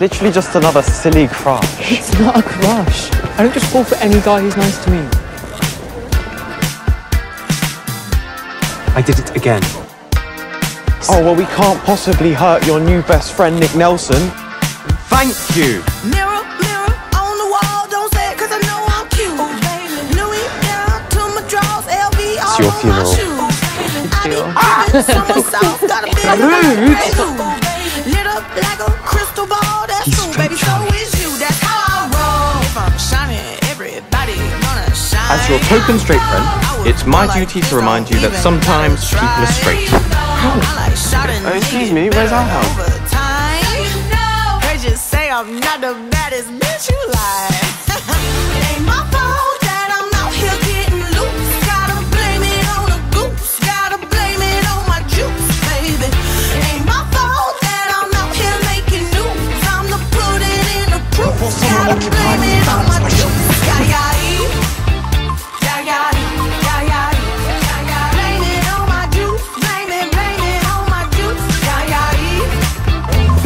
Literally just another silly crush. It's not a crush. I don't just fall for any guy who's nice to me. I did it again. Oh, well, we can't possibly hurt your new best friend, Nick Nelson. Thank you. Mirror, mirror on the wall, don't say it 'cause I know I'm cute. Oh, Louis down to my drawers, LV all your on funeral. my shoes. Oh, I be giving summer sauce, got oh, a big Rude. As your token straight friend, it's my duty to remind you that sometimes people are straight. Oh, excuse me, where's our house? They just say I'm not the baddest bitch you like.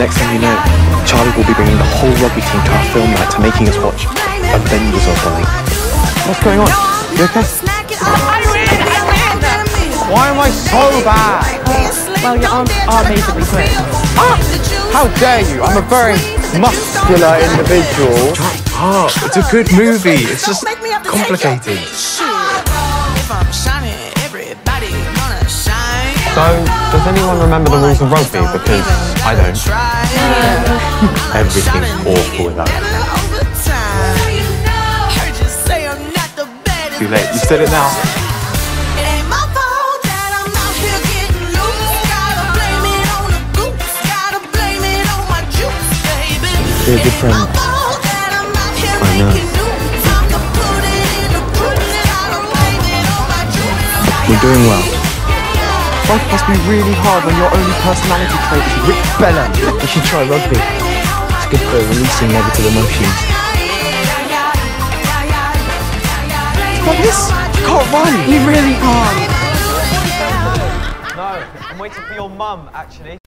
Next thing you know, Charlie will be bringing the whole rugby team to our film night to making us watch Avengers or something. What's going on? You okay? Why am I so bad? Well, your arms are basically ah! quick. How dare you? I'm a very muscular individual. Oh, it's a good movie. It's just complicated. So, does anyone remember the rules of rugby? Because I don't. Everything's awful without it. Too late. You said it now. Be a good friend. I know. We're doing well. Life must be really hard when your only personality trait is Rick Bella. You should try rugby. It's good for releasing negative emotions. Like this? You can't run. You really can't. No, I'm waiting for your mum, actually.